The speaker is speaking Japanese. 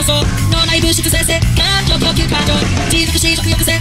放送。脳内物質生。成感情供給感情。持続し食欲性